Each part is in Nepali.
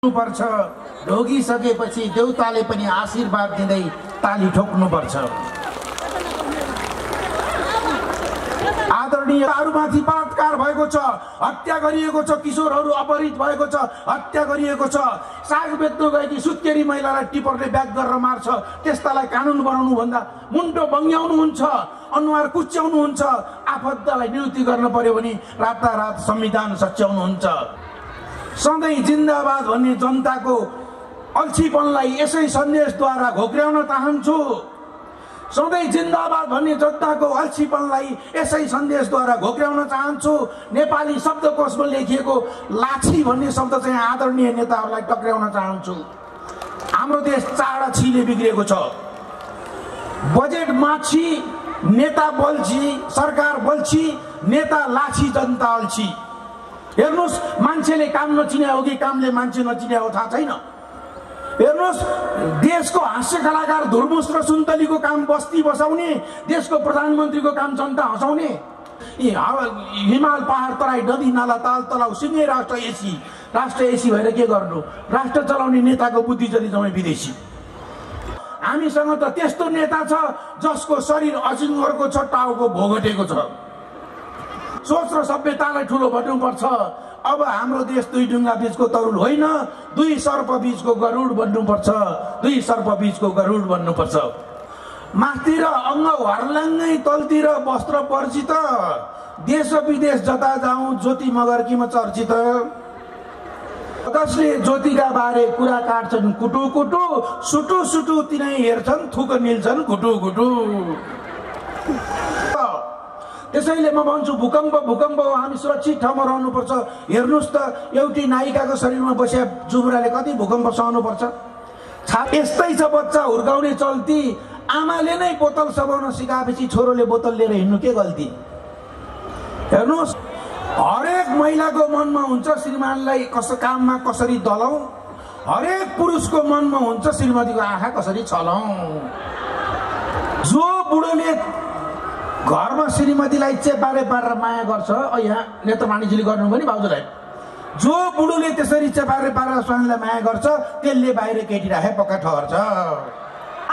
पर्छ ढोगिसकेपछि देउताले पनि आशीर्वाद दिँदै ताली ठोक्नुपर्छ। आदरणीयहरूमाथि बलात्कार भएको छ हत्या गरिएको छ किशोरहरू अपहरित भएको छ हत्या गरिएको छ। साग बेच्नु गएकी सुत्केरी महिलालाई टिपरले ब्याग गरेर मार्छ। त्यस्तालाई कानुन बनाउनु भन्दा मुन्टो बङ्ग्याउनुहुन्छ अनुहार कुच्याउनुहुन्छ आफन्तलाई नियुक्ति गर्नु पर्यो भने रातारात संविधान सच्याउनुहुन्छ। सधैँ जिन्दाबाद भन्ने जनताको अल्छीपनलाई यसै सन्देशद्वारा घोक्र्याउन चाहन्छु। सधैँ जिन्दाबाद भन्ने जनताको अल्छीपनलाई यसै सन्देशद्वारा घोक्र्याउन चाहन्छु। नेपाली शब्दकोशमा लेखिएको लाछी भन्ने शब्द चाहिँ आदरणीय नेताहरूलाई टक्र्याउन चाहन्छु। हाम्रो देश चाडा छिले बिग्रिएको छ। बजेट माछी नेता बल्छी सरकार बल्छी नेता लाछी जनता अल्छी। हेर्नुहोस् मान्छेले काम नचिन्या हो कि कामले मान्छे नचिन्या हो थाहा छैन। हेर्नुहोस् देशको हास्य कलाकार धुर्मुस र सुन्तलीको काम बस्ती बसाउने देशको प्रधानमन्त्रीको काम जनता हँसाउने। हिमाल पहाड तराई नदी नाला ताल तलाउ सिँगै राष्ट्र एसी। राष्ट्र एसी भएर के गर्नु? राष्ट्र चलाउने नेताको बुद्धि जति जम्मै विदेशी। हामीसँग त त्यस्तो नेता छ जसको शरीर अजिङ्गरको छ टाउको भोगटेको छ। सोच र सभ्यतालाई ठुलो भन्नुपर्छ अब हाम्रो देश दुई ढुङ्गा बिचको तरुल होइन दुई सर्प बिचको गरुड बन्नुपर्छ दुई सर्प बिचको गरुड बन्नुपर्छ। माथितिर अङ्ग हर्लाङ्गै तलतिर वस्त्र परिचित देश विदेश जता जाउँ ज्योति मगर्कीमा चर्चित। कसले ज्योतिका बारे कुरा काट्छन् कुटु कुटु सुटु सुटु तिनै हेर्छन् थुक निल्छन् घुटु घुटु त्यसैले म भन्छु भूकम्प भूकम्प हो हामी सुरक्षित ठाउँमा रहनुपर्छ। हेर्नुहोस् त एउटी नायिकाको शरीरमा बसिया जुब्राले कति भूकम्प सहनुपर्छ। छा यस्तै छ बच्चा हुर्काउने चल्ती। आमाले नै बोतल सघाउन सिकाएपछि छोरोले बोतल लिएर हिँड्नु के गल्ती? हेर्नुहोस् हरेक महिलाको मनमा हुन्छ श्रीमानलाई कस काममा कसरी दलाउँ हरेक पुरुषको मनमा हुन्छ श्रीमतीको आँखा कसरी चलाउँ जो बुढोले घरमा श्रीमतीलाई चेपारे पारेर माया गर्छ। यहाँ नेत्रमाणीजीले गर्नु पनि भाउजूलाई। जो बुढोले त्यसरी चेपारे पारेर स्वामीलाई माया गर्छ त्यसले बाहिर केटी राखे पक्का ठहर्छ।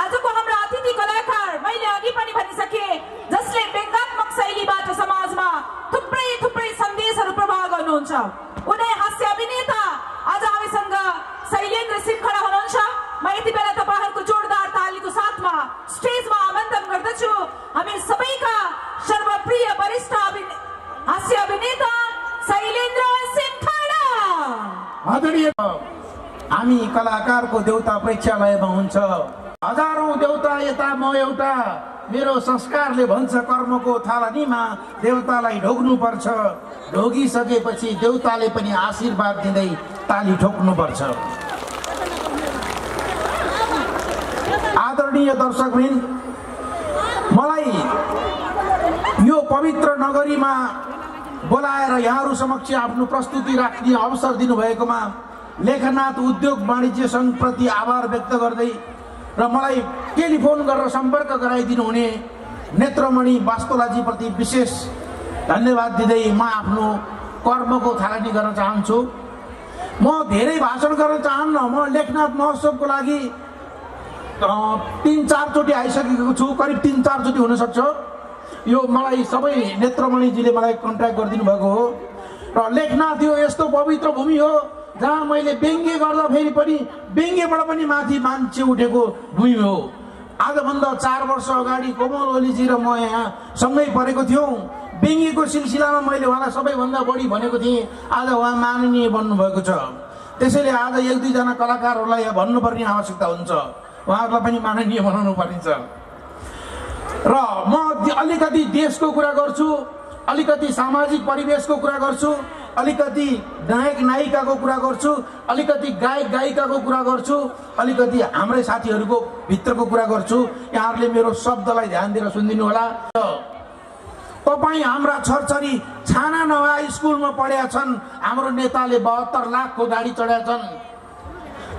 आजको हाम्रा अतिथि कलाकार मैले अघि पनि भनिसके जसले व्यङ्गात्मक शैलीबाट समाजमा थुप्रै थुप्रै सन्देशहरू प्रवाह गर्नुहुन्छ। उनै हास्य अभिनेता आज हामीसँग शैलेन्द्र सिंह खडा हुनुहुन्छ। म यति बेला तपाईँहरूको जोरदार तालीको साथमा स्टेजमा आमन्त्रण गर्दछु हामी सबैका सर्वप्रिय वरिष्ठ हास्य अभिनेता शैलेन्द्र सिंह खडा। आदरणीय हामी कलाकारको देउता प्रेक्षालयमा हुन्छ हजारौँ देउता यता म एउटा। मेरो संस्कारले भन्छ कर्मको थालनीमा देउतालाई ढोग्नुपर्छ। ढोगिसकेपछि देउताले पनि आशीर्वाद दिँदै ताली ठोक्नुपर्छ। आदरणीय दर्शकवृन्द मलाई यो पवित्र नगरीमा बोलाएर यहाँहरू समक्ष आफ्नो प्रस्तुति राख्ने अवसर दिनुभएकोमा लेखनाथ उद्योग वाणिज्य सङ्घप्रति आभार व्यक्त गर्दै र मलाई टेलिफोन गरेर सम्पर्क गराइदिनु हुने नेत्रमणि वास्तोलाजीप्रति विशेष धन्यवाद दिँदै म आफ्नो कर्मको थालनी गर्न चाहन्छु। म धेरै भाषण गर्न चाहन्न। म लेखनाथ महोत्सवको लागि तिन चारचोटि आइसकेको छु। करिब तिन चारचोटि हुनसक्छ। यो मलाई सबै नेत्रमणिजीले मलाई कन्ट्याक्ट गरिदिनु भएको हो। र लेखनाथ यो यस्तो पवित्र भूमि हो जहाँ मैले व्यङ्ग्य गर्दाखेरि पनि व्यङ्ग्यबाट पनि माथि मान्छे उठेको भूमि हो। आजभन्दा चार वर्ष अगाडि कोमल ओलीजी र म यहाँ सँगै परेको थियौँ। व्यङ्ग्यको सिलसिलामा मैले उहाँलाई सबैभन्दा बढी भनेको थिएँ। आज उहाँ माननीय बन्नुभएको छ। त्यसैले आज एक दुईजना कलाकारहरूलाई यहाँ भन्नुपर्ने आवश्यकता हुन्छ। उहाँहरूलाई पनि माननीय बनाउनु पर्नेछ। र म अलिकति देशको कुरा गर्छु अलिकति सामाजिक परिवेशको कुरा गर्छु अलिकति नायक नायिकाको कुरा गर्छु अलिकति गायक गायिकाको कुरा गर्छु अलिकति हाम्रै साथीहरूको भित्रको कुरा गर्छु। यहाँहरूले मेरो शब्दलाई ध्यान दिएर सुनिदिनु होला। तपाईँ हाम्रा छरछरी छाना नभए स्कुलमा पढेका छन् हाम्रो नेताले बहत्तर लाखको गाडी चढाएका छन्।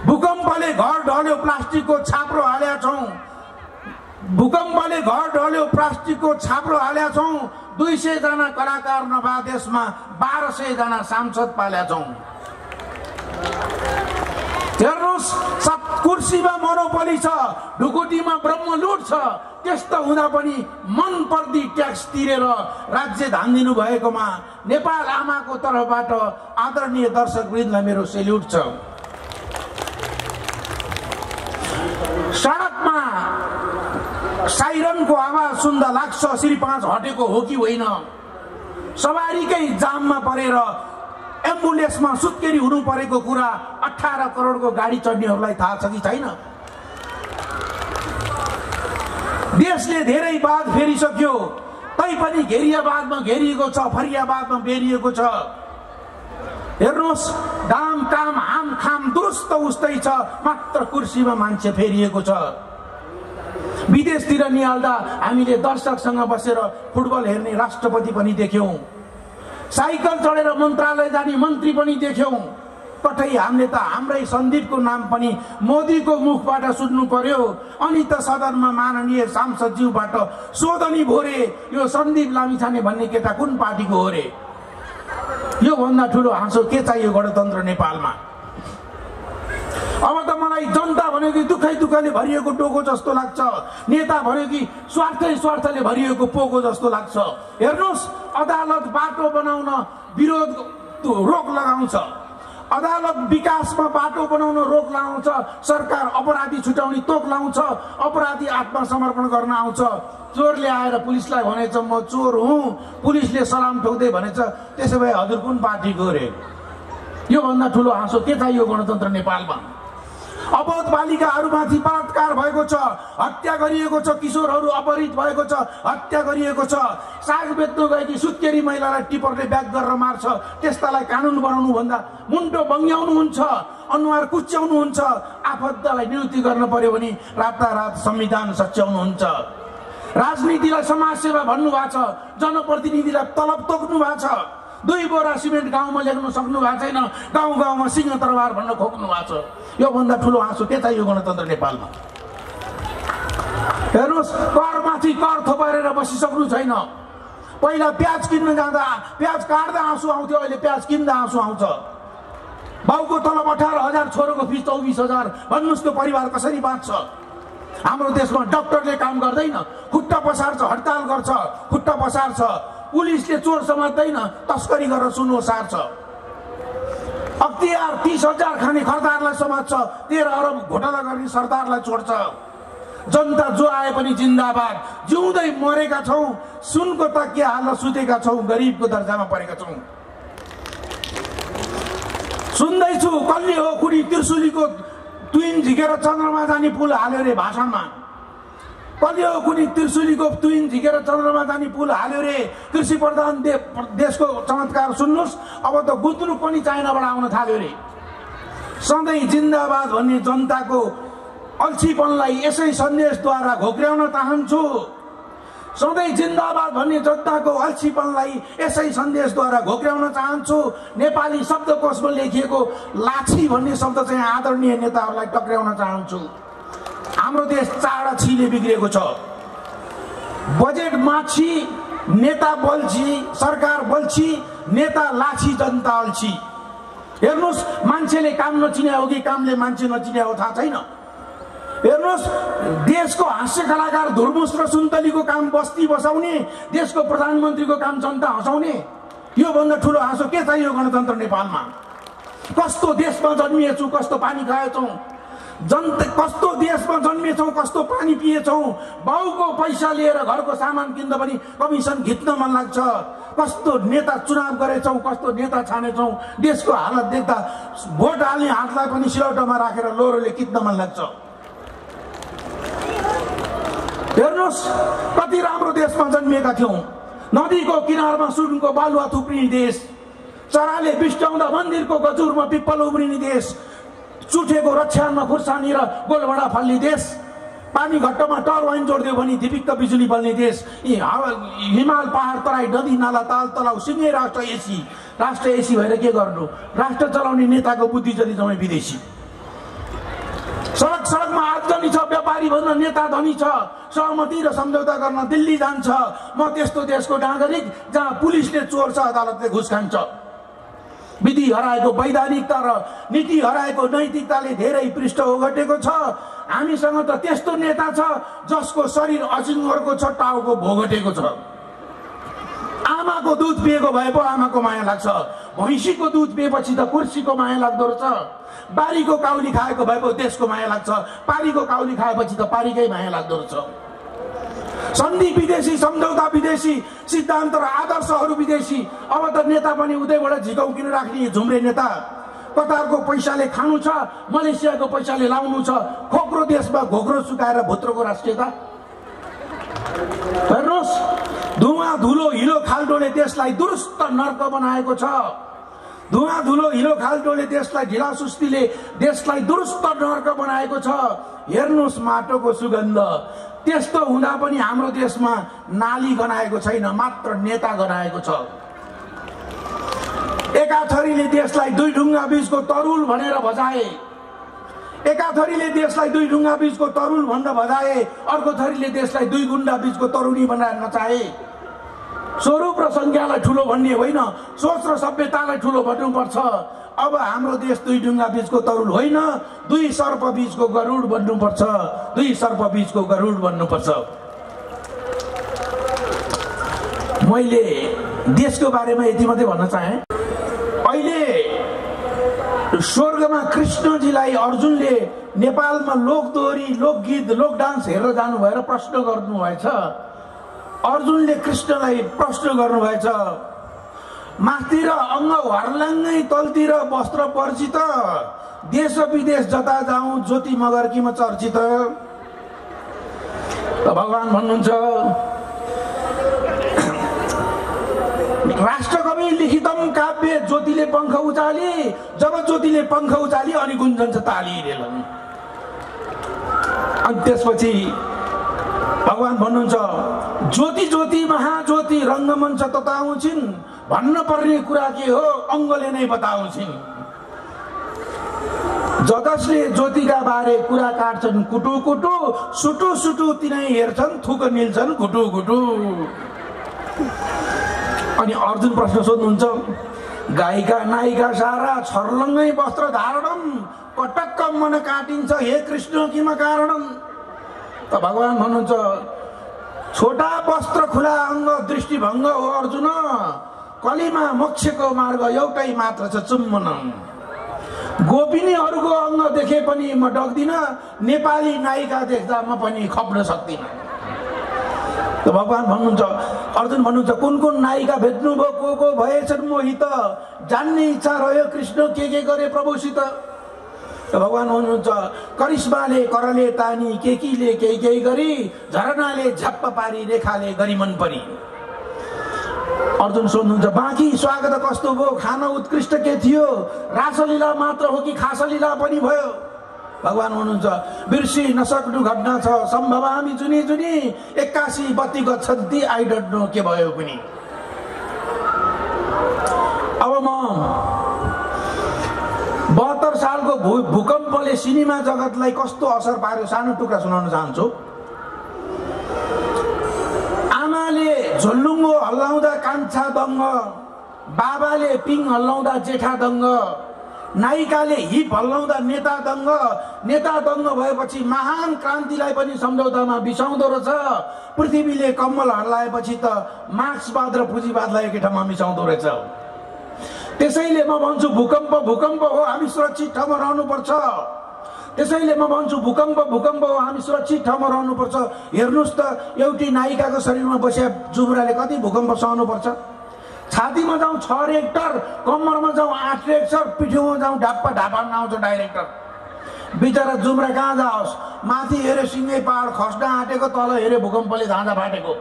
भूकम्पले घर ढल्यो प्लास्टिकको छाप्रो हालेका छौँ। भूकम्पले घर ढल्यो प्लास्टिकको छाप्रो हालेका छौँ। दुई सयजना कलाकार नभए देशमा बाह्र सयजना सांसद पालेका छौँ। कुर्सीमा मोनोपली छ ढुकुटीमा ब्रह्म लुट छ। त्यस्तो हुँदा पनि मन पर्दी ट्याक्स तिरेर राज्य धानिदिनु भएकोमा नेपाल आमाको तर्फबाट आदरणीय दर्शक वृन्दलाई मेरो सेल्युट छ। सडकमा साइरनको आवाज सुन्दा लाग्छ श्री पाँच हटेको हो कि होइन? सवारीकै जाममा परेर एम्बुलेन्समा सुत्केरी हुनु परेको कुरा अठार करोडको गाडी चढ्नेहरूलाई थाहा छ कि छैन? देशले धेरै बाध फेरिसक्यो तैपनि घेरियाबादमा घेरिएको छ फरियाबादमा बेरिएको छ। हेर्नुहोस् दाम काम हाम खाम दुरुस्त उस्तै छ मात्र कुर्सीमा मान्छे फेरिएको छ। विदेशतिर निहाल्दा हामीले दर्शकसँग बसेर फुटबल हेर्ने राष्ट्रपति पनि देख्यौँ। साइकल चढेर मन्त्रालय जाने मन्त्री पनि देख्यौँ। कतै हामीले त हाम्रै सन्दीपको नाम पनि मोदीको मुखबाट सुन्नु पर्यो। अनि त सदनमा माननीय सांसदज्यूबाट सोधनी भोरे यो सन्दीप लामिछाने भन्ने केटा कुन पार्टीको हो रे? योभन्दा ठुलो हाँसो के चाहियो गणतन्त्र नेपालमा? अब त मलाई जनता भन्यो कि दुःखै दुःखले भरिएको टोको जस्तो लाग्छ। नेता भन्यो कि स्वार्थै स्वार्थले भरिएको पोको जस्तो लाग्छ। हेर्नुहोस् अदालत बाटो बनाउन विरोध रोक लगाउँछ। अदालत विकासमा बाटो बनाउन रोक लगाउँछ सरकार अपराधी छुट्याउने तोक लाउँछ। अपराधी आत्मसमर्पण गर्न आउँछ। चोरले आएर पुलिसलाई भनेछ म चोर हुँ। पुलिसले सलाम ठोक्दै भनेछ। त्यसो भए हजुर कुन पार्टीको रे योभन्दा ठुलो हाँसो के चाहियो गणतन्त्र नेपालमा। अबोध बालिकाहरूमाथि बलात्कार भएको छ हत्या गरिएको छ किशोरहरू अपहरित भएको छ हत्या गरिएको छ। साग बेच्नु गएकी सुत्केरी महिलालाई टिपरले ब्याग गरेर मार्छ। त्यस्तालाई कानुन बनाउनु भन्दा मुन्टो बङ्ग्याउनुहुन्छ अनुहार कुच्याउनुहुन्छ आफन्तलाई नियुक्ति गर्न पर्यो भने रातारात संविधान सच्याउनुहुन्छ। राजनीतिलाई समाजसेवा भन्नुभएको छ जनप्रतिनिधिलाई तलब तोक्नु भएको छ। दुई बोरा सिमेन्ट गाउँमा ल्याउनु सक्नु भएको छैन। गाउँ गाउँमा सिंह तरबार भन्न खोक्नु भएको छ। योभन्दा ठुलो हाँसो के चाहियो गणतन्त्र नेपालमा? हेर्नुहोस् करमाथि कर थोपारेर बसिसक्नु छैन। पहिला प्याज किन्न जाँदा प्याज काट्दा आँसु आउँथ्यो अहिले प्याज किन्दा आँसु आउँछ। बाउको तलब अठार हजार छोरोको फिस चौबिस हजार। भन्नुहोस् त्यो परिवार कसरी बाँच्छ? हाम्रो देशमा डक्टरले काम गर्दैन। खुट्टा पसार्छ हडताल गर्छ। खुट्टा पसार्छ। पुलिसले चोर समात्दैन तस्करी गरेर सुनो सार्छ अख्तियार तिस हजार खाने खरदारलाई समात्छ तेह्र अरब घोटाला गर्ने सरदारलाई छोड्छ जनता जो आए पनि जिन्दाबाद जिउँदै मरेका छौँ सुनको तकिया हाल्न सुतेका छौँ गरिबको दर्जामा परेका छौँ। सुन्दैछु कल्ली हो कुनी त्रिशुलीको तुइन झिकेर चन्द्रमा जाने पुल हाल्यो रे भाषणमा। हो कुनै त्रिशुलीको तुइन झिकेर चन्द्रमा जाने पुल हाल्यो रे। कृषि प्रधान देशको चमत्कार सुन्नुहोस्। अब त गुन्द्रुक पनि चाइनाबाट आउन थाल्यो रे। सधैँ जिन्दाबाद भन्ने जनताको अल्छीपनलाई यसै सन्देशद्वारा घोक्र्याउन चाहन्छु। सधैँ जिन्दाबाद भन्ने जनताको अल्छीपनलाई यसै सन्देशद्वारा घोक्र्याउन चाहन्छु। नेपाली शब्दकोशमा लेखिएको लाछी भन्ने शब्द चाहिँ आदरणीय नेताहरूलाई टक्र्याउन चाहन्छु। हाम्रो देश चाडा छिले बिग्रिएको छ। बजेट माछी नेता बल्छी सरकार बल्छी नेता लाछी जनता अल्छी। हेर्नुहोस् मान्छेले काम नचिने हो कि कामले मान्छे नचिने हो थाहा छैन। हेर्नुहोस् देशको हास्य कलाकार धुर्मुस र सुन्तलीको काम बस्ती बसाउने देशको प्रधानमन्त्रीको काम जनता हँसाउने योभन्दा ठुलो हाँसो के चाहियो गणतन्त्र नेपालमा? कस्तो देशमा जन्मिएछु कस्तो पानी खाएछौँ? जनता कस्तो देशमा जन्मेछौँ कस्तो पानी पिएछौँ बाउको पैसा लिएर घरको सामान किन्दा पनि कमिसन घिच्न मन लाग्छ। कस्तो नेता चुनाव गरेछौँ कस्तो नेता छानेछौँ देशको हालत देख्दा भोट हाल्ने हातलाई पनि सिलौटोमा राखेर लोरोले कित्न मन लाग्छ। हेर्नुहोस् कति राम्रो देशमा जन्मिएका थियौँ। नदीको किनारमा सुनको बालुवा थुप्रिने देश चराले बिस्ट्याउँदा मन्दिरको गजुरमा पिप्पल उम्रिने देश चुठेको रक्षानमा खुर्सानी र गोलभडा फल्ने देश पानी घट्टमा टर्बाइन जोडिदियो भने दिपिक्क बिजुली बल्ने देश यी हिमाल पहाड तराई नदी नाला ताल तलाउ सिँगै राष्ट्र एसी। राष्ट्र एसी भएर के गर्नु? राष्ट्र चलाउने नेताको बुद्धि जति जम्मै विदेशी। सडक सडकमा धनी छ व्यापारी भन्न नेता धनी छ सहमति र सम्झौता गर्न दिल्ली जान्छ। म त्यस्तो देशको नागरिक जहाँ पुलिसले चोर छ अदालतले घुस खान्छ। विधि हराएको वैधानिकता र नीति हराएको नैतिकताले धेरै पृष्ठ ओगटेको छ। हामीसँग त त्यस्तो नेता छ जसको शरीर अजिङ्गरको छ टाउको भोगटेको छ। आमाको दुध पिएको भए पो आमाको माया लाग्छ। भैँसीको दुध पिएपछि त कुर्सीको माया लाग्दो रहेछ। बारीको काउली खाएको भए पो देशको माया लाग्छ। पारीको काउली खाएपछि त पारीकै माया लाग्दो रहेछ। सन्धि विदेशी सम्झौता विदेशी सिद्धान्त र आदर्शहरू विदेशी। अब त नेता पनि उतैबाट झिकाउकिन राख्ने झुम्रे नेता? कतारको पैसाले खानु छ मलेसियाको पैसाले लाउनु छ खोक्रो देशमा घोक्रो सुकाएर भुत्रोको राष्ट्रियता? हेर्नुहोस् धुवा धुलो हिलो खाल्टोले देशलाई दुरुस्त नर्क बनाएको छ। धुवा धुलो हिलो खाल्टोले देशलाई ढिला सुस्तीले देशलाई दुरुस्त नर्क बनाएको छ। हेर्नुहोस् माटोको सुगन्ध। त्यस्तो हुँदा पनि हाम्रो देशमा नाली गनाएको छैन मात्र नेता गनाएको छ। एका थरीले देशलाई दुई ढुङ्गा बीचको तरुल भनेर भजाए एका थरीले देशलाई दुई ढुङ्गा बीचको तरुल भनेर भजाए अर्को थरीले देशलाई दुई गुन्डा बीचको तरुणी बनाएर नचाहे स्वरूप र सङ्ख्यालाई ठुलो भन्ने होइन सोच र सभ्यतालाई ठुलो भन्नुपर्छ। अब हाम्रो देश दुई ढुङ्गा बीचको तरुल होइन दुई सर्प बीचको गरुड बन्नुपर्छ दुई सर्प बीचको गरुड बन्नुपर्छ। मैले देशको बारेमा यति मात्रै भन्न चाहे। अहिले स्वर्गमा कृष्णजीलाई अर्जुनले नेपालमा लोकदोहोरी लोकगीत लोक डान्स हेरेर जानु भएर प्रश्न गर्नुभएछ। अर्जुनले कृष्णलाई प्रश्न गर्नुभएछ माथितिर अङ्ग हर्लाङ्गै तलतिर वस्त्र परिचित। देश विदेश जता जाउँ ज्योति मगर्कीमा चर्चित? त भगवान् भन्नुहुन्छ राष्ट्रकवि लिखितम काव्य ज्योतिले पङ्ख उचाली जब ज्योतिले पङ्ख उचाली अनि गुन्जन्छ ताली अनि त्यसपछि भगवान् भन्नुहुन्छ ज्योति ज्योति महाज्योति रङ्गमञ्च तताउँछिन्। भन्न पर्ने कुरा के हो अङ्गले नै बताउँछिन् जगसले ज्योतिका बारे कुरा काट्छन् कुटु कुटु सुटु सुटु तिनै हेर्छन् थुक निल्छन् घुटु घुटु। अनि अर्जुन प्रश्न सोध्नुहुन्छ गायिका नायिका सारा छर्लङ्गै वस्त्र धारणम पटक्क मन काटिन्छ हे कृष्ण किम कारणम? त भगवान् भन्नुहुन्छ छोटा वस्त्र खुला अङ्ग दृष्टिभङ्ग हो अर्जुन। कलिमा मोक्षको मार्ग एउटै मात्र छ चुम्बन। गोपिनीहरूको अङ्ग देखे पनि म डक्दिनँ नेपाली नायिका देख्दा म पनि खप्न सक्दिनँ। भगवान् भन्नुहुन्छ अर्जुन भन्नुहुन्छ कुन कुन नायिका भेट्नुभयो को को भएछन् मोहित जान्ने इच्छा रह्यो कृष्ण के के गरे प्रभुसित? भगवान् भन्नुहुन्छ करिश्माले करले तानी केकीले केही केही गरी झरनाले झप्प पारी रेखाले गरी मन परी अर्जुन सोध्नुहुन्छ बाँकी स्वागत कस्तो भयो? खाना उत्कृष्ट के थियो? रासलीला मात्र हो कि खासलीला पनि भयो? भगवान् हुनुहुन्छ बिर्सी नसक्नु घटना छ। सम्भव हामी जुनी जुनी एक्कासी बत्ती गच्छन्ती आई नो के भयो पनि अब म बहत्तर सालको भू भूकम्पले सिनेमा जगतलाई कस्तो असर पार्यो सानो टुक्रा सुनाउन चाहन्छु। झोल्लुङ्गो हल्लाउँदा कान्छा दङ्ग बाबाले पिङ हल्लाउँदा जेठा दङ्ग नायिकाले हिप हल्लाउँदा नेता दङ्ग नेता दङ्ग भएपछि महान क्रान्तिलाई पनि सम्झौतामा बिसाउँदो रहेछ। पृथ्वीले कम्मल हल्लाएपछि त मार्क्सवाद र पुँजीवादलाई एकै ठाउँमा मिसाउँदो रहेछ। त्यसैले म भन्छु भूकम्प भूकम्प हो हामी सुरक्षित ठाउँमा रहनुपर्छ। त्यसैले म भन्छु भूकम्प भूकम्प हो हामी सुरक्षित ठाउँमा रहनुपर्छ। हेर्नुहोस् त एउटी नायिकाको शरीरमा बसे जुब्राले कति भूकम्प सहनुपर्छ। छातीमा जाउँ छ रेक्टर कम्मरमा जाउँ आठ रेक्टर पिठ्यौमा जाउँ ढाप्पा ढापा आउँछ डाइरेक्टर। बिचरा जुम्रा कहाँ जाओस्? माथि हेऱ्यो सिङ्गै पहाड खस्न आँटेको तल हेऱ्यो भूकम्पले धाँजा फाटेको।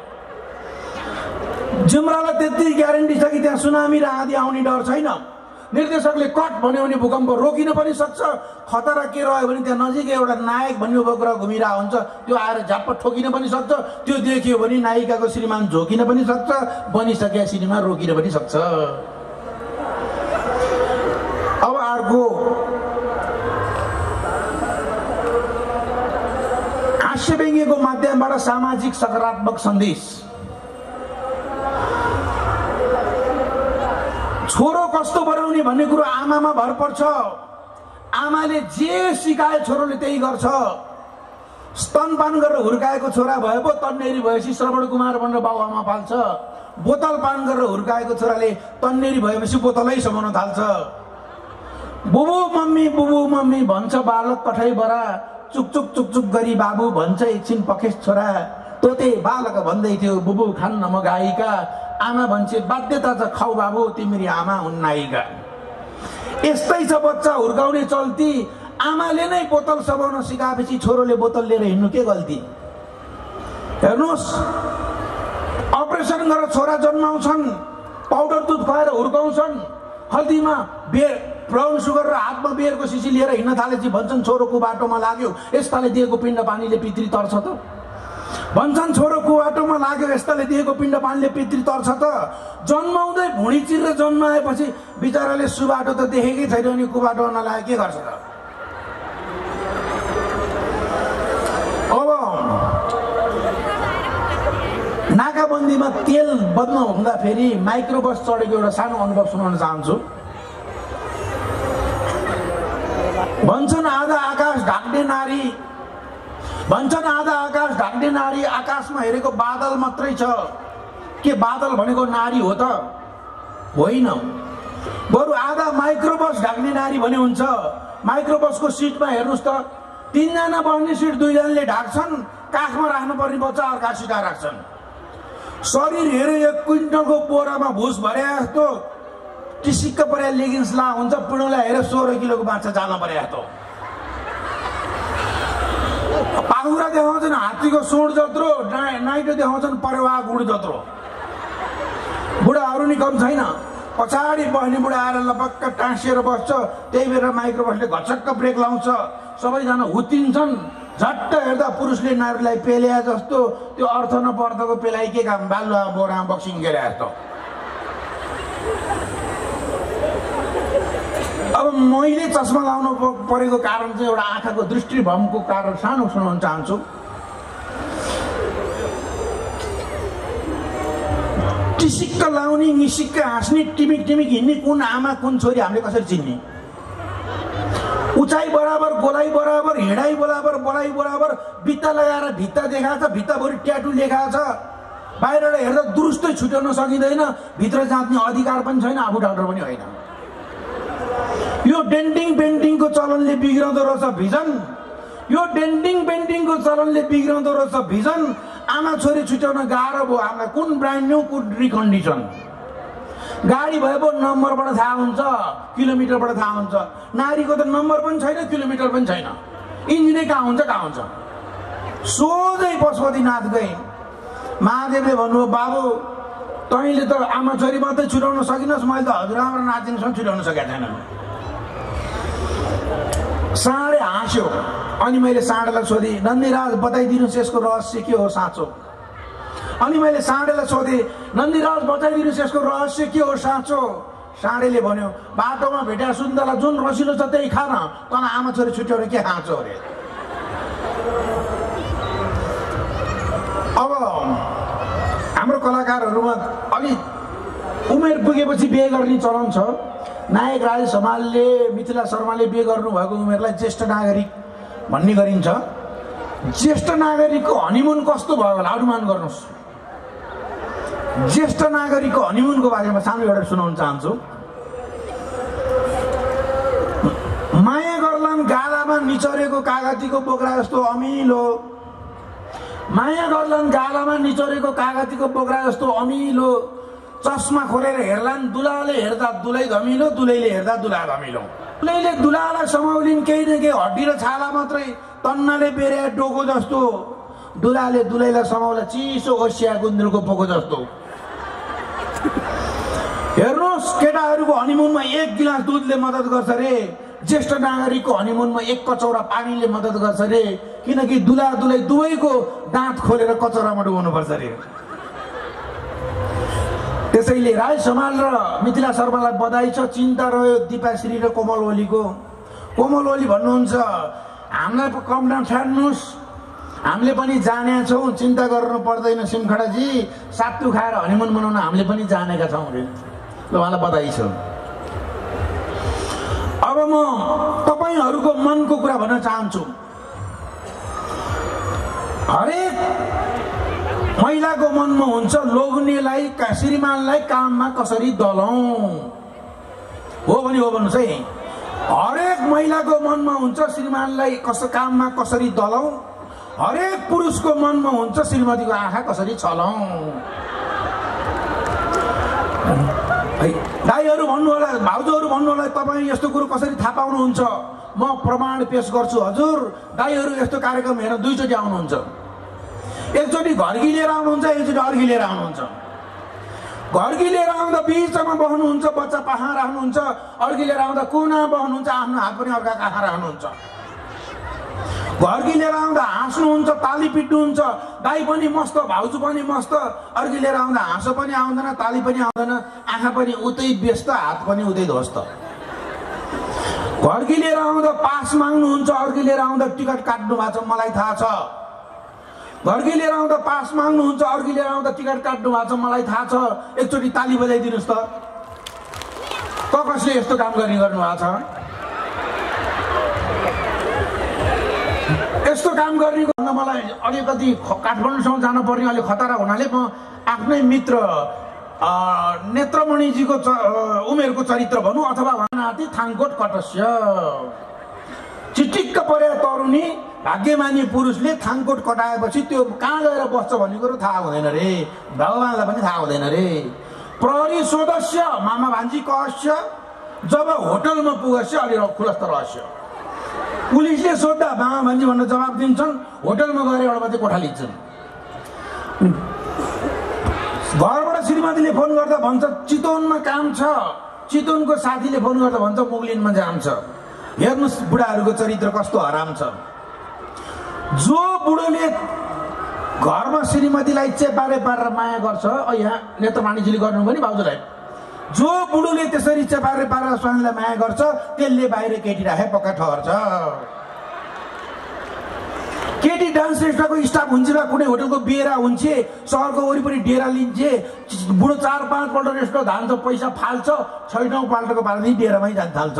जुम्रालाई त्यति ग्यारेन्टी छ कि त्यहाँ सुनामी र आदि आउने डर छैन? निर्देशकले कट भन्यो भने भूकम्प रोकिन पनि सक्छ। खतरा के रह्यो भने त्यहाँ नजिकै एउटा नायक भन्ने उपग्रह घुमिरहेको हुन्छ। त्यो आएर झ्याप्प ठोकिन पनि सक्छ। त्यो देखियो भने नायिकाको श्रीमान झोकिन पनि सक्छ। बनिसकेका सिनेमा रोकिन पनि सक्छ। अब अर्को। हास्य व्यङ्ग्यको माध्यमबाट सामाजिक सकारात्मक सन्देश। छोरो कस्तो बनाउने भन्ने कुरो आमामा भर पर्छ। आमाले जे सिकाए छोरोले त्यही गर्छ। स्तनपान गरेर हुर्काएको छोरा भए पो तन्नेरी भएपछि श्रवण कुमार भनेर बाबुआमा पाल्छ। बोतल पान गरेर हुर्काएको छोराले तन्नेरी भएपछि बोतलै समाउन थाल्छ। बुबु मम्मी बुबु मम्मी भन्छ बालक पठाइ बरा। चुकचुक चुकचुक गरी बाबु भन्छ एकछिन पखेस छोरा। तोते बालक भन्दै थियो बुबु खान्न म गाईका आमा भन्छे बाध्यता छ खाउ बाबु तिमीरी आमा हुन् नायिका यस्तै छ बच्चा हुर्काउने चल्ती। आमाले नै बोतल सबाउन सिकाएपछि छोरोले बोतल लिएर हिँड्नु के गल्ती? हेर्नुहोस् अपरेसन गरेर छोरा जन्माउँछन् पाउडर दुध खुवाएर हुर्काउँछन्। हल्दीमा बेर ब्राउन सुगर र हातमा बेरको सिसी लिएर हिँड्न थालेपछि भन्छन् छोरोको बाटोमा लाग्यो। यस्ताले दिएको पिण्ड पानीले पितृ तर्छ त। भन्छन् छोरोको बाटोमा लाग्यो यस्ताले दिएको पिण्ड पानीले पितृ तर्छ त। जन्माउँदै भुँडी चिरेर जन्माएपछि बिचराले सुबाटो त देखेकै छैन अनि कुबाटो नलागे के गर्छ त? अब नाकाबन्दीमा तेल बदमा हुँदाखेरि माइक्रो बस चढेको एउटा सानो अनुभव सुनाउन चाहन्छु। भन्छन् आधा आकाश ढाक्ने नारी भन्छन् आधा आकाश ढाक्ने नारी आकाशमा हेरेको बादल मात्रै छ। के बादल भनेको नारी हो त? होइन। बरु आधा माइक्रोबस ढाक्ने नारी भने हुन्छ। माइक्रोबसको सिटमा हेर्नुहोस् त। तिनजना बस्ने सिट दुईजनाले ढाक्छन्। काखमा राख्नुपर्ने बच्चा अर्का सिधा राख्छन्। शरीर हेरे एक क्विन्टलको बोरामा भुस भरे जस्तो। टिसिक्क परे लेगिन्स ला हुन्छ पुणोलाई हेरेर सोह्र किलोको माछा जान परे जस्तो। देखाउँछन् हात्तीको सोड जत्रो नाइटो देखाउँछन् परेवा गुड जत्रो। बुढाहरू नि कम छैन। पछाडि बस्ने बुढा आएर लपक्क टाँसिएर बस्छ त्यही बेला माइक्रोबसले घचक्क ब्रेक लाउँछ। सबैजना हुत्तिन्छन् झट्ट हेर्दा पुरुषले नारीलाई पेल्या जस्तो त्यो अर्थ नपर्दको पेलाइ के काम? बालुवा बोरा बक्सिङ गेले जस्तो। अब मैले चस्मा लाउनु परेको कारण चाहिँ एउटा आँखाको दृष्टिभ्रमको कारण सानो सुनाउन चाहन्छु। टिसिक्क लाउने निसिक्क हाँस्ने टिमिक टिमिक हिँड्ने कुन आमा कुन छोरी हामीले कसरी चिन्ने? उचाइ बराबर गोलाइ बराबर हिँडाइ बराबर बलाइ बराबर भित्ता लगाएर भित्ता देखाएको छ भित्ताभरि ट्याटु लेखाएको छ बाहिरबाट हेर्दा दुरुस्तै छुट्याउन सकिँदैन भित्र जाँच्ने अधिकार पनि छैन आफू डाक्टर पनि होइन। यो डेन्टिङ पेन्टिङको चलनले बिग्राउँदो रहेछ भिजन। यो डेन्टिङ पेन्टिङको चलनले बिग्राउँदो रहेछ भिजन। आमा छोरी छुट्याउन गाह्रो भयो। आमा कुन ब्रान्ड न्यू कुन रिकन्डिसन? गाडी भए पो नम्बरबाट थाहा हुन्छ किलोमिटरबाट थाहा हुन्छ। नारीको त नम्बर पनि छैन किलोमिटर पनि छैन। इन्जिनै कहाँ हुन्छ कहाँ हुन्छ? सोझै पशुपतिनाथ गए। महादेवले भन्नुभयो बाबु तैँले त आमा छोरी मात्रै छुट्याउन सकिनस्। मैले त हजुरआमा नातिनीसँग छुट्याउन सकेको छैन। साँडे हाँस्यो। अनि मैले साँडेलाई सोधेँ नन्दीराज बताइदिनुहोस् यसको रहस्य के हो साँचो? अनि मैले साँडेलाई सोधेँ नन्दीराज बताइदिनुहोस् यसको रहस्य के हो साँचो? साँडेले भन्यो बाटोमा भेट्या सुन्तला जुन रसिलो छ त्यही खान। तन आमा छोरी छुट्याउने के खाँचो अरे? अब हाम्रो कलाकारहरूमा अलि उमेर पुगेपछि बिहे गर्ने चलन छ। नायक राजेश हमालले मिथिला शर्माले बिहे गर्नुभएको उमेरलाई ज्येष्ठ नागरिक भन्ने गरिन्छ। ज्येष्ठ नागरिकको हनिमुन कस्तो भयो होला अनुमान गर्नुहोस्। ज्येष्ठ नागरिकको हनिमुनको बारेमा सानो एउटा सुनाउन चाहन्छु। माया गर्लान् गालामा निचरेको कागतीको बोक्रा जस्तो अमिलो। माया गर्लान् गालामा निचरेको कागतीको बोक्रा जस्तो अमिलो। चस्मा खोलेर हेर्लान् दुलाले हेर्दा दुलै धमिलो दुलैले हेर्दा दुला धमिलो। दुलैले दुलालाई समाउलिन् केही न केही हड्डी र छाला मात्रै तन्नाले बेरे डोको जस्तो। दुलाले दुलैलाई समाउला चिसो ओसिया गुन्द्रुकको पोको जस्तो। हेर्नुहोस् केटाहरूको हनिमुनमा एक गिलास दुधले मद्दत गर्छ रे। ज्येष्ठ नागरिकको हनिमुनमा एक कचौरा पानीले मद्दत गर्छ रे। किनकि दुला दुलै दुवैको दाँत खोलेर कचौरामा डुबाउनुपर्छ रे। त्यसैले राई समाल र मिथिला शर्मालाई बधाई छ चिन्ता रह्यो दिपाश्री र कोमल ओलीको। कोमल ओली भन्नुहुन्छ हामीलाई पो कम नठान्नुहोस् हामीले पनि जानेका छौँ चिन्ता गर्नु पर्दैन सिमखडाजी। सातु खाएर हनिमुन मनाउन हामीले पनि जानेका छौँ अरे ल उहाँलाई बधाई छ। अब म तपाईँहरूको मनको कुरा भन्न चाहन्छु। महिलाको मनमा हुन्छ लोग्नेलाई श्रीमानलाई काममा कसरी दलौँ? हो भने हो भन्नुहोस् है। हरेक महिलाको मनमा हुन्छ श्रीमानलाई कस काममा कसरी दलौँ? हरेक पुरुषको मनमा हुन्छ श्रीमतीको आँखा कसरी छलौँ? है दाईहरू भन्नु होला भाउजूहरू भन्नु होला तपाईँ यस्तो कुरो कसरी थाहा पाउनुहुन्छ? म प्रमाण पेस गर्छु। हजुर दाईहरू यस्तो कार्यक्रम हेर्न दुईचोटि आउनुहुन्छ। एकचोटि घर्की लिएर आउनुहुन्छ एकचोटि अर्की लिएर आउनुहुन्छ। घर्की लिएर आउँदा बिचमा बस्नुहुन्छ बच्चा पाखा राख्नुहुन्छ अर्की लिएर आउँदा कुना बस्नुहुन्छ आफ्नो हात पनि अर्का आँखा राख्नुहुन्छ। घर्की लिएर आउँदा हाँस्नुहुन्छ ताली पिट्नुहुन्छ दाई पनि मस्त भाउजू पनि मस्त अर्की लिएर आउँदा हाँसो पनि आउँदैन ताली पनि आउँदैन आँखा पनि उतै व्यस्त हात पनि उतै ध्वस्त। घर्की लिएर आउँदा पास माग्नुहुन्छ अर्की लिएर आउँदा टिकट काट्नु भएको छ मलाई थाहा छ। घर्की लिएर आउँदा पास माग्नुहुन्छ अर्की लिएर आउँदा टिकट काट्नु भएको छ मलाई थाहा छ। एकचोटि ताली बजाइदिनुहोस् त। क कसले यस्तो काम गर्ने गर्नु भएको छ? यस्तो काम गर्ने गर्न मलाई अलिकति काठमाडौँसम्म जानुपर्ने अलिक खतरा हुनाले म आफ्नै मित्र नेत्रमणिजीको च उमेरको चरित्र भनौँ अथवा नाति थाङकोट कटस्य। चिटिक्क परे तरुणी भाग्यमानी पुरुषले थाङकोट कटाएपछि त्यो कहाँ गएर बस्छ भन्ने कुरो थाहा हुँदैन रे। भगवान्लाई पनि थाहा हुँदैन रे। प्रहरी सदस्य मामा भान्जी कहस्य जब होटलमा पुगस्य अलि खुलस्त रहस्य। पुलिसले सोद्धा मामा भान्जी भनेर जवाब दिन्छन् होटलमा गएर एउटा मात्रै कोठा लिन्छन्। घरबाट श्रीमतीले फोन गर्दा भन्छ चितवनमा काम छ। चितवनको साथीले फोन गर्दा भन्छ मुगलिनमा जाम छ। हेर्नुहोस् बुढाहरूको चरित्र कस्तो हराम छ। जो बुढोले घरमा श्रीमतीलाई चेपारे पारेर माया गर्छ यहाँ नेत्रमाणीजीले गर्नु पनि भाउजूलाई। जो बुढोले त्यसरी चेपारे पारेर स्वामीलाई माया गर्छ त्यसले बाहिर केटी राखे पक्का ठहर्छ केटी डान्स रेस्टको स्टाफ हुन्छ वा कुनै होटलको बेरा हुन्छ सहरको वरिपरि डेरा लिन्छे बुढो चार पाँचपल्ट रेस्टो धान्छ पैसा फाल्छ छैटौँ पल्टको पाल्दै डेरामै जान थाल्छ।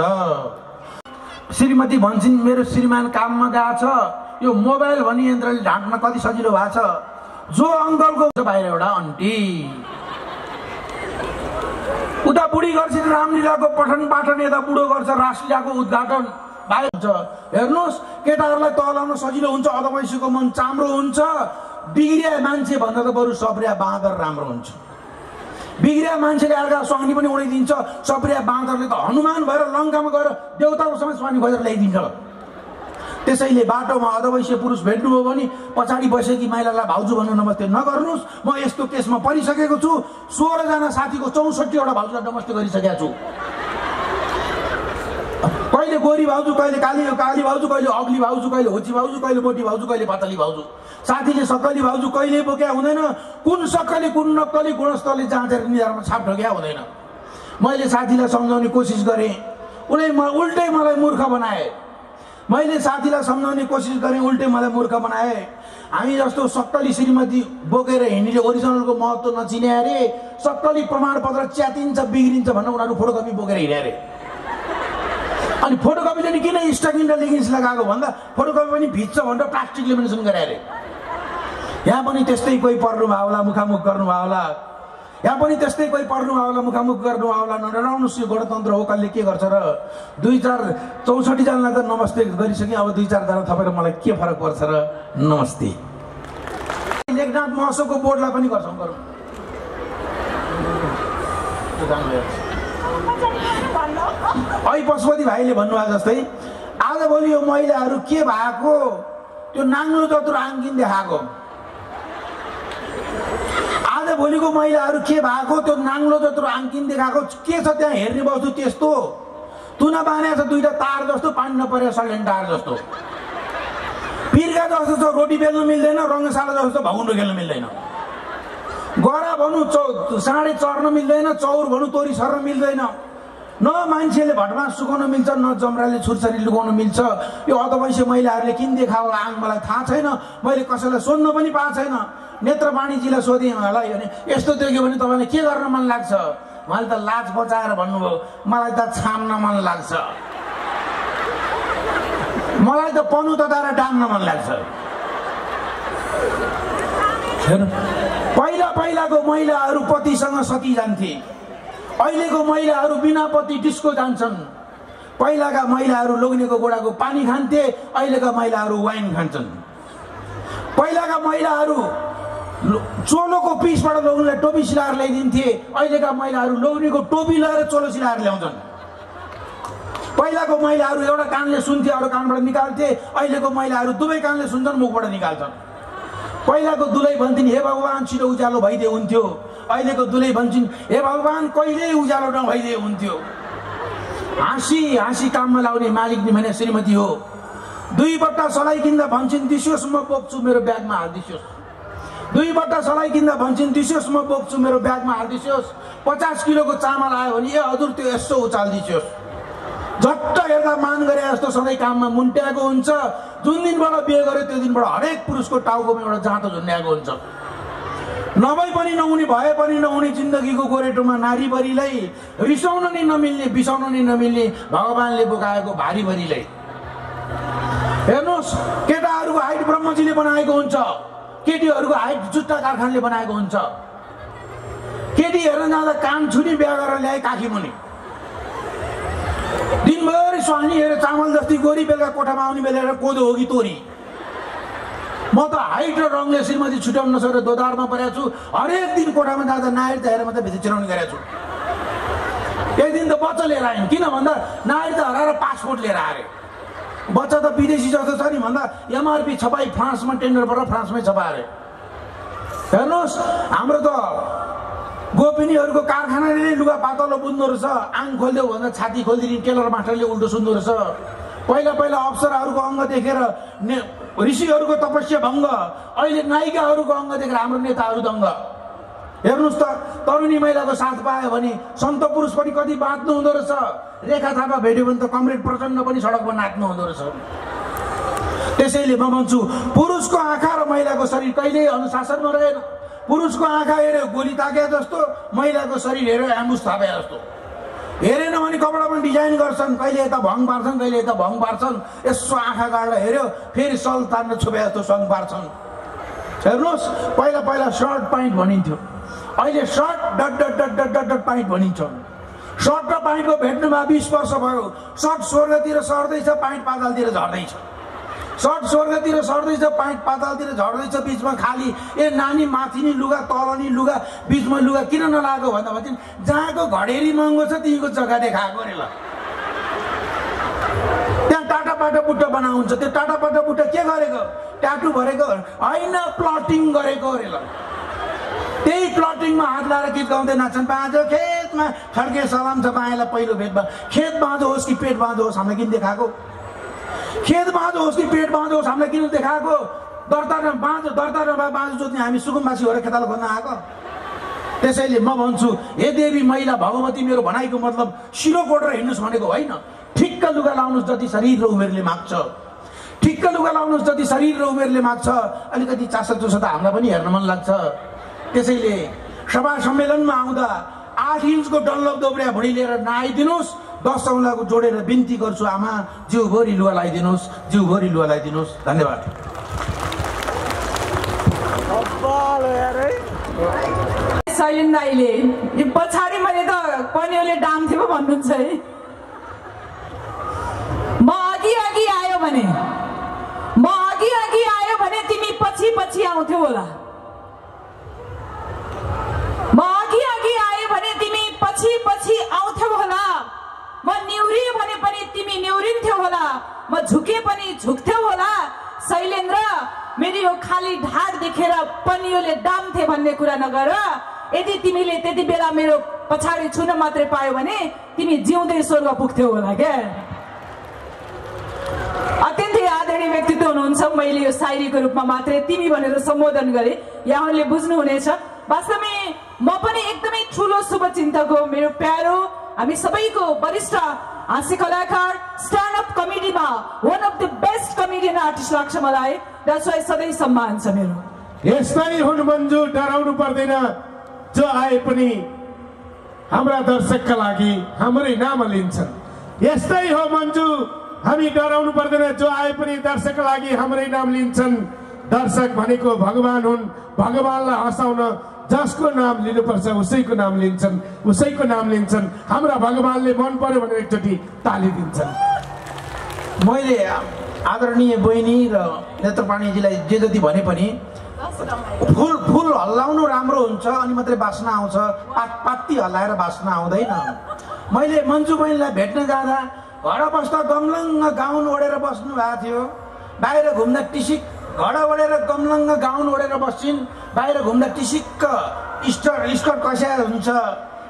श्रीमती भन्छन् मेरो श्रीमान काममा गएको छ। यो मोबाइल भन्ने यन्त्रले ढाक्न कति सजिलो भएको छ। जो अङ्कलको बाहिर एउटा अन्टी। उता बुढी गर्छ रामलीलाको पठन पाठन यता बुढो गर्छ रासलीलाको उद्घाटन। बाहिर हुन्छ। हेर्नुहोस् केटाहरूलाई तलाउन सजिलो हुन्छ अधवैँसीको मन चाम्रो हुन्छ। बिग्रिया मान्छे भन्दा त बरु सब्रिया बाँदर राम्रो हुन्छ। बिग्रिया मान्छेले अर्का स्वानी पनि उडाइदिन्छ सब्रिया बाँदरले त हनुमान भएर लङ्कामा गएर देउताको समय स्वानी खोजेर ल्याइदिन्छ। त्यसैले बाटोमा अधवैश्य पुरुष भेट्नुभयो भने पछाडि बसेकी महिलालाई भाउजू भन्नु नमस्ते नगर्नुहोस्। म यस्तो केसमा परिसकेको छु। सोह्रजना साथीको चौसठीवटा भाउजूलाई नमस्ते गरिसकेको छु। कहिले गोरी भाउजू कहिले काली काली भाउजू कहिले अग्ली भाउजू कहिले होची भाउजू कहिले मोटी भाउजू कहिले पातली भाउजू। साथीले सक्कली भाउजू कहिले बोक्या हुँदैन। कुन सक्कली कुन नक्कली गुणस्तरले जाँचेर निधारमा छाप ढोक्या हुँदैन। मैले साथीलाई सम्झाउने कोसिस गरेँ। उसले म उल्टै मलाई मूर्ख बनाए। मैले साथीलाई सम्झाउने कोसिस गरेँ। उल्टै मलाई मूर्ख बनाए। हामी जस्तो सक्कली श्रीमती बोकेर हिँड्नेले ओरिजिनलको महत्त्व नचिने अरे सक्कली प्रमाणपत्र च्यातिन्छ बिग्रिन्छ भनेर उनीहरू फोटोकपी बोकेर हिँडे अरे अनि फोटोकपीले नि किन स्टकिङ र लेगिन्स लगाएको भन्दा फोटोकपी पनि भिज्छ भनेर प्लास्टिक लेमिनेसन गरे अरे। यहाँ पनि त्यस्तै कोही पर्नुभयो होला मुखामुख गर्नुभयो होला। यहाँ पनि त्यस्तै कोही पर्नुभयो होला मुखामुख गर्नुभयो होला नडराउनुहोस् यो गणतन्त्र हो कसले के गर्छ र दुई चार चौसठीजनालाई त नमस्ते गरिसकेँ अब दुई चारजना थपेर मलाई के फरक पर्छ र नमस्ते। लेखनाथ महोत्सवको बोर्डलाई पनि गर्छौँ गरौँ। ऐ पशुपति भाइले भन्नुभयो जस्तै आजभोलि यो महिलाहरू के भएको? त्यो नाङ्लो जत्रो आङ्किन देखाएको। आज भोलिको महिलाहरू के भएको? त्यो नाङ्लो जत्रो आङ्किन देखाएको। के छ त्यहाँ हेर्ने वस्तु त्यस्तो? तुना बाँधेको छ दुइटा तार जस्तो पानी नपरेको सलेन तार जस्तो। पिर्का जस्तो छ रोटी बेल्नु मिल्दैन रङ्गशाला जस्तो भगुन्डो खेल्नु मिल्दैन। गरा भनौँ चौ साँडे चर्न मिल्दैन चौर भनौँ तोरी सर्न मिल्दैन। न मान्छेले भटमास सुकाउन मिल्छ न जमराले छुरछरी लुगाउन मिल्छ। यो अधवैश्य महिलाहरूले किन देखाएको आङ मलाई थाहा छैन। मैले कसैलाई सोध्न पनि पाएको छैन। नेत्रपाणीजीलाई सोधेँ उहाँलाई भने यस्तो देख्यो भने तपाईँलाई के गर्न मन लाग्छ? उहाँले त लाज बचाएर भन्नुभयो मलाई त छाम्न मन लाग्छ। मलाई त पनु तताएर डाङ्न मन लाग्छ। पहिला पहिलाको महिलाहरू पतिसँग सती जान्थे। अहिलेको महिलाहरू बिना पति डिस्को जान्छन्। पहिलाका महिलाहरू लोग्नेको गोडाको पानी खान्थे अहिलेका महिलाहरू वाइन खान्छन्। पहिलाका महिलाहरू चोलोको पिसबाट लोग्नेलाई टोपी सिलाएर ल्याइदिन्थे अहिलेका महिलाहरू लोग्नेको टोपी लगाएर चोलो सिलाएर ल्याउँछन्। पहिलाको महिलाहरू एउटा कानले सुन्थे एउटा कानबाट निकाल्थे अहिलेको महिलाहरू दुवै कानले सुन्छन् मुखबाट निकाल्छन्। पहिलाको दुलै भन्थिन् हे भगवान् छिटो उज्यालो भइदिए हुन्थ्यो। अहिलेको दुलै भन्छन् हे भगवान् कहिल्यै उज्यालो नभइदिए हुन्थ्यो? हाँसी हाँसी काममा लाउने मालिक नि भने श्रीमती हो। दुई बट्टा सलाई किन्दा भन्छन् दिसियोस् म बोक्छु मेरो ब्यागमा हालिदिसियोस् दुई बट्टा सलाई किन्दा भन्छन् दिसियोस् म बोक्छु मेरो ब्यागमा हालिदिसियोस् पचास किलोको चामल आयो भने ए हजुर त्यो यसो उचालिदिसियोस् झट्ट हेर्दा मान गरे जस्तो सधैँ काममा मुन्ट्याएको हुन्छ। जुन दिनबाट बिहे गर्यो त्यो दिनबाट हरेक पुरुषको टाउकोमा एउटा जाँतो झुन्ड्याएको हुन्छ। नभई पनि नहुने भए पनि नहुने जिन्दगीको गोरेटोमा नारीभरिलाई रिसाउन नै नमिल्ने बिसाउन नै नमिल्ने भगवान्ले बोकाएको भारीभरिलाई। हेर्नुहोस् केटाहरूको हाइट ब्रह्मजीले बनाएको हुन्छ। केटीहरूको हाइट जुत्ता कारखानले बनाएको हुन्छ। केटी हेर्न जाँदा कान छुनी बिहा गरेर ल्याए काखी मुनि। दिनभरि हेरेर चामल जस्तै गोरी बेलुका कोठामा आउने बेला कोदो हो कि तोरी? म त हाइट र रङले श्रीमती छुट्याउन नसकेर दोधारमा परेको छु। हरेक दिन कोठामा जाँदा नायर हेरेर मात्रै भित्र चिराउने गरेको छु। एक दिन त बच्चा लिएर आइन्। किन भन्दा नायर त हराएर पासपोर्ट लिएर आए बच्चा त विदेशी जस्तो छ नि भन्दा एमआरपी छपाई फ्रान्समा टेन्डर परेर फ्रान्समै छपाए हेर्नुहोस् हाम्रो त गोपिनीहरूको कारखानाले लुगा पातलो बुझ्दो रहेछ आङ खोलिदियो भन्दा छाती खोलिदिने टेलर मास्टरले उल्टो सुन्दो रहेछ। पहिला पहिला अप्सराहरूको अङ्ग देखेर ने ऋषिहरूको तपस्या भङ्ग अहिले नायिकाहरूको अङ्ग देखेर हाम्रो नेताहरू दङ्ग। हेर्नुहोस् त तरुणी महिलाको साथ पायो भने सन्त पुरुष पनि कति बाँच्नु हुँदो रहेछ। रेखा थापा भेट्यो भने त कमरेड प्रचण्ड पनि सडकमा नाच्नु हुँदो रहेछ। त्यसैले म भन्छु पुरुषको आँखा र महिलाको शरीर कहिल्यै अनुशासनमा रहेन पुरुषको आँखा हेऱ्यो गोली ताके जस्तो महिलाको शरीर हेऱ्यो एम्बुस थापे जस्तो। हेरेन भने कपडामा डिजाइन गर्छन् कहिले यता भङ पार्छन् कहिले यता भङ पार्छन्। यसो आँखा गाडेर हेऱ्यो फेरि सल तान्न छुपे जस्तो सङ पार्छन्। हेर्नुहोस् पहिला पहिला सर्ट पाइन्ट भनिन्थ्यो। अहिले shirt dot dot dot dot dot dot pant भनिन्छ। सर्ट र पाइन्टको भेट्नुमा बिस वर्ष भयो। सर्ट स्वर्गतिर सर्दैछ पाइन्ट पातालतिर झर्दैछ। सर्ट स्वर्गतिर सर्दैछ पाइन्ट पातालतिर झर्दैछ बिचमा खाली ए नानी माथि नि लुगा तल नि लुगा बिचमा लुगा किन नलागो भन्दा भन्छन् जहाँको घडेरी महँगो छ त्यहीँको जग्गा देखाएको अरे ल। त्यहाँ टाटा पाटा बुट्टा बनाउँछ त्यो टाटा पाटा बुट्टा के गरेको? ट्याटु भरेको होइन प्लटिङ गरेको अरे ल। त्यही प्लटिङमा हात लाएर गीत गाउँदै नाच्छन्। बाँझो खेतमा खड्के सलाम छ बाँयलाई पहिलो भेटमा। खेत बाँझो होस् कि पेट बाँझो होस् हामीलाई किन देखाएको? खेत बाँझो होस् कि पेट बाँझो होस् हामीलाई किन देखाएको? दर्ता र बाँझो दर्ता र बाँझो जोत्ने हामी सुकुम्बासी हो र खेताला खोज्न आएको? त्यसैले म भन्छु हे देवी महिला भगवती मेरो भनाइको मतलब सिरो कोटेर हिँड्नुहोस् भनेको होइन। ठिक्क लुगा लाउनुहोस् जति शरीर र उमेरले माग्छ। ठिक्क लुगा लाउनुहोस् जति शरीर र उमेरले माग्छ। अलिकति चासो चुसो त हामीलाई पनि हेर्न मन लाग्छ। त्यसैले सभा सम्मेलनमा आउँदा आठ इन्चको डल्लभ दोब्रिया भुँडी लिएर नआइदिनुहोस् दस औँलाको जोडेर बिन्ती गर्छु आमा। जिउभरि लुगा लगाइदिनुहोस् जिउभरि लुगा लगाइदिनुहोस् धन्यवाद। शैलेन दाईले पछाडि मैले त पनिउले डाम थियो भन्नुहुन्छ है म अघि अघि आयो भने म अघि अघि आयो भने तिमी पछि पछि आउँथ्यौ होला म अघि अघि आयो भने तिमी पछि पछि आउँथ्यौ होला निहुरियो भने पनि तिमी निहुरिन्थ्यौ होला म झुके पनि झुक्थ्यौ होला शैलेन्द्र मेरो यो खाली ढाड देखेर पनियोले डाम्थे भन्ने कुरा नगर. यदि तिमीले त्यति बेला मेरो पछाडि छुन मात्रै पायो भने तिमी जिउँदै स्वर्ग पुग्थ्यौ होला क्या अत्यन्तै आदरणीय व्यक्तित्व हुनुहुन्छ। मैले यो सायरीको रूपमा मात्रै तिमी भनेर सम्बोधन गरेँ। यहाँहरूले बुझ्नुहुनेछ। वास्तवमै म पनि एकदमै ठुलो शुभचिन्तक हो। मेरो प्यारो हामी सबैको वरिष्ठ हाँस्य कलाकार stand up कमेडीमा one of the best comedian artist लाग्छ मलाई वाइ सधैँ सम्मान छ मेरो यस्तै हुन् मन्जु डराउनु पर्दैन जो आए पनि हाम्रा दर्शकका लागि हाम्रै नाम लिन्छन् यस्तै हो मन्जु हामी डराउनु पर्दैन जो आए पनि दर्शकका लागि हाम्रै नाम लिन्छन् दर्शक भनेको भगवान हुन्। भगवानलाई हँसाउन जसको नाम लिनुपर्छ उसैको नाम लिन्छन् उसैको नाम लिन्छन्। हाम्रा भगवानले मन पर्यो भने एकचोटि ताली दिन्छन् मैले आदरणीय बहिनी र नेत्रपाणीजीलाई जे जति भने पनि फुल फुल हल्लाउनु राम्रो हुन्छ अनि मात्रै बास्ना आउँछ। पात पात्ती हल्लाएर बास्ना आउँदैन। मैले मन्जु बहिनीलाई भेट्न जाँदा घर बस्दा गमलङ्ग गाउन ओढेर बस्नु भएको थियो। बाहिर घुम्दा टिसिक घर ओढेर गमलङ्ग गाउन ओढेर बस्छिन् बाहिर घुम्दा टिसिक्क स्कर्ट स्कर्ट कस्या हुन्छ।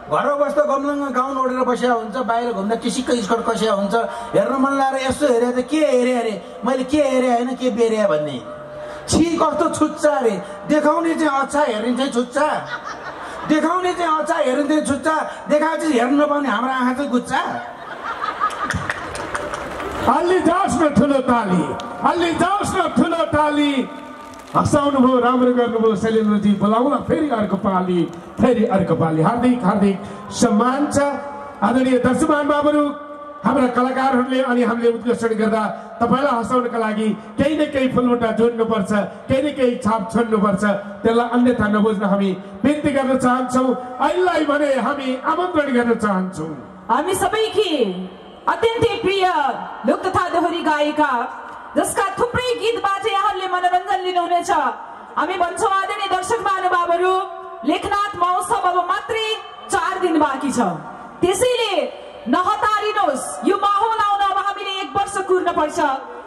घर बस्दा गमलङ्ग गाउन ओढेर बसिया हुन्छ बाहिर घुम्दा टिसिक्क स्कर्ट कस्या हुन्छ। हेर्न मन लागेर यसो हेरे त के हेरे अरे? मैले के हेरे होइन के बेरे भन्ने। छि कस्तो छुच्चा अरे देखाउने चाहिँ अच्छा हेर्ने चाहिँ छुच्चा। देखाउने चाहिँ अच्छा हेर्ने चाहिँ छुच्चा। देखाएपछि हेर्नु नपाउने हाम्रो आँखा चाहिँ गुच्चा। अलि जाओस् न ठुलो ताली अलि जाओस् न ठुलो ताली हँसाउनु भयो राम्रो गर्नुभयो शैलेन्द्रजी बोलाउँदा फेरि अर्को पाली फेरि अर्को पाली हार्दिक हार्दिक सम्मान छ आदरणीय दर्शमान बाबुहरू हाम्रा कलाकारहरूले अनि हामीले उत्कृष्ट गर्दा तपाईँलाई हँसाउनका लागि केही न केही फुलमुटा जोड्नुपर्छ केही न केही छाप छोड्नुपर्छ त्यसलाई अन्यथा नबुझ्न हामी बिन्ती गर्न चाहन्छौँ अहिले भने हामी आमन्त्रण गर्न चाहन्छौँ हामी सबैकी अत्यन्तै प्रिय लोक तथा दोहोरी गायिका जसका थुप्रै गीतबाट यहाँहरूले मनोरञ्जन लिनुहुनेछ हामी भन्छौँ आदरणीय दर्शक महानुभावहरू लेखनाथ महोत्सव अब मात्रै चार दिन बाँकी छ त्यसैले नहतारिनुहोस् यो माहौल आउन अब हामीले एक वर्ष कुर्न पर्छ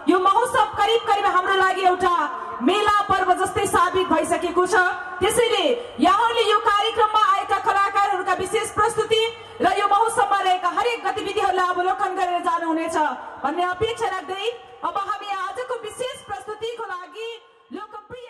यो महोत्सव करिब करिब हाम्रो लागि एउटा मेला पर्व जस्तै साबित भइसकेको छ। त्यसैले यहाँहरूले यो कार्यक्रममा आएका कलाकारहरूका विशेष प्रस्तुति र यो महोत्सवमा रहेका हरेक गतिविधिहरूलाई अवलोकन गरेर जानुहुनेछ। भन्ने अपेक्षा राख्दै अब हामी आजको विशेष प्रस्तुतिको लागि लोकप्रिय